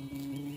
Mm-hmm.